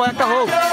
কয়েকটা হোক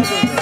together.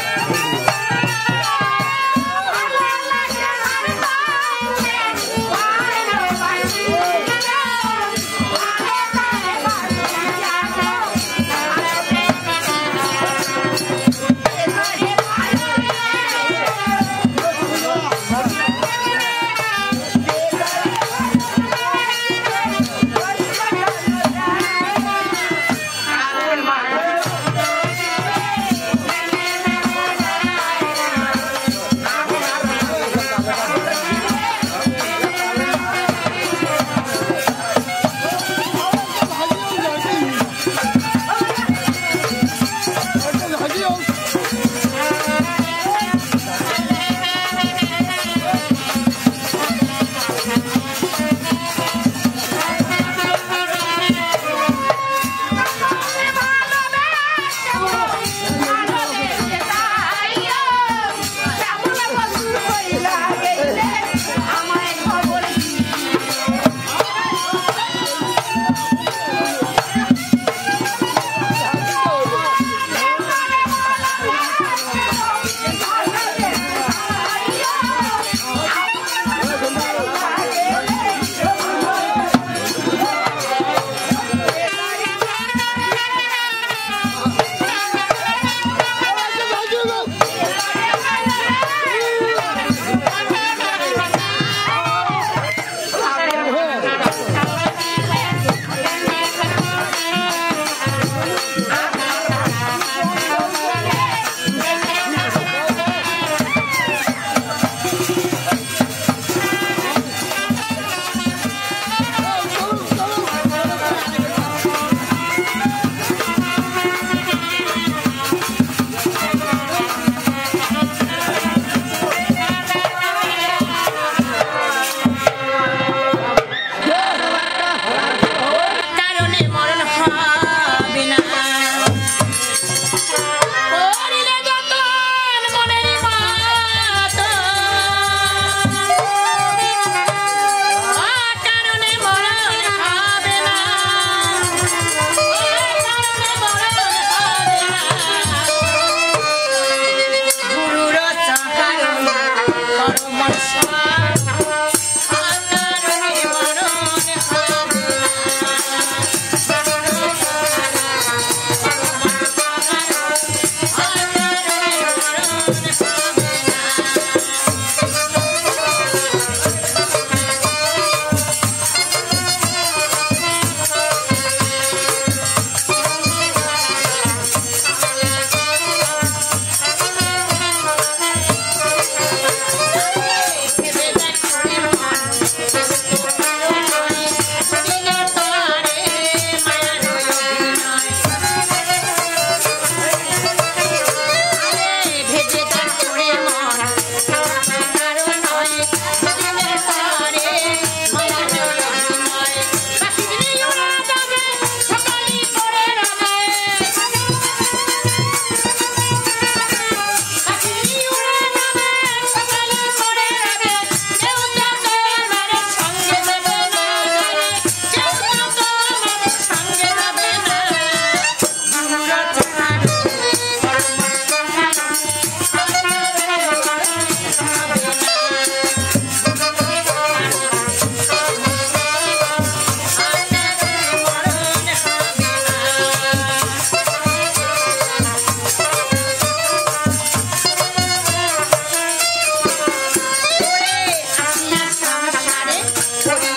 Cause